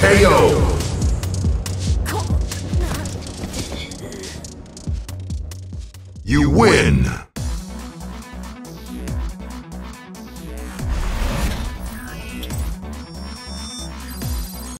KO. You win!